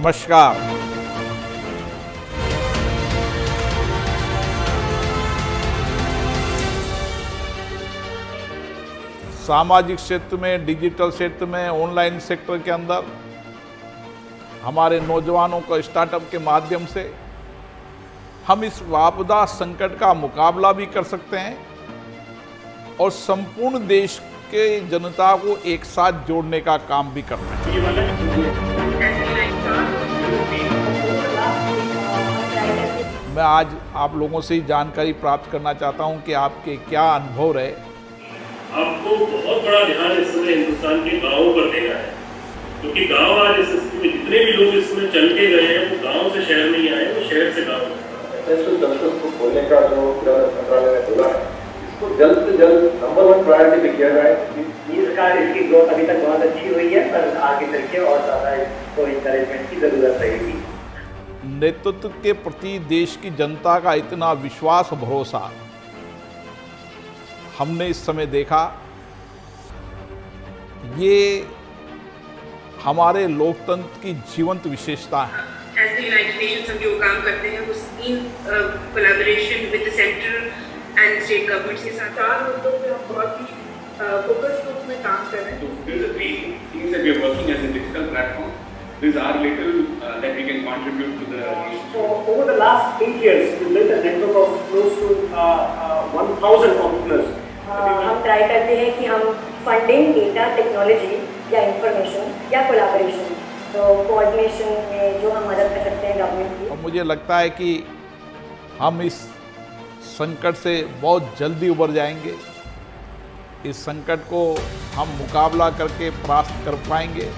नमस्कार। सामाजिक क्षेत्र में, डिजिटल क्षेत्र में, ऑनलाइन सेक्टर के अंदर, हमारे नौजवानों को स्टार्टअप के माध्यम से हम इस आपदा संकट का मुकाबला भी कर सकते हैं और संपूर्ण देश के जनता को एक साथ जोड़ने का काम भी कर करते हैं। मैं आज आप लोगों से जानकारी प्राप्त करना चाहता हूँ कि आपके क्या अनुभव रहे। आपको बहुत बड़ा ध्यान इस समय हिंदुस्तान के गाँवों पर देना है। क्योंकि गाँव आज इस स्थिति में जितने भी लोग इसमें चल के गए हैं वो गाँव से शहर नहीं आए वो शहर से गाँव को खोलने का जो मंत्रालय ने बोला है इसको जल्द से जल्द नंबर वन प्रायोरिटी पे किया जाए। ये सरकार इसकी ग्रोथ अभी तक बहुत अच्छी हुई है पर आगे चल के और ज़्यादा इसको इंकरेजमेंट की ज़रूरत रहेगी। नेतृत्व के प्रति देश की जनता का इतना विश्वास भरोसा। हमने इस समय देखा ये हमारे लोकतंत्र की जीवंत विशेषता है। एज द यूनाइटेड नेशंस हम जो काम करते हैं in collaboration with the central and state governments के साथ। चार मुद्दों पे हम बहुत ही फोकस ग्रुप में काम कर रहे हैं। are working as a digital platform. These are little uh, that we can contribute to the. So over the last eight years, we built a network of close to uh, uh, 1,000 entrepreneurs. हम try करते हैं कि हम funding data technology या information या collaboration तो coordination में जो हम मदद कर सकते हैं गवर्नमेंट की और मुझे लगता है कि हम इस संकट से बहुत जल्दी उबर जाएँगे इस संकट को हम मुकाबला करके परास्त कर पाएँगे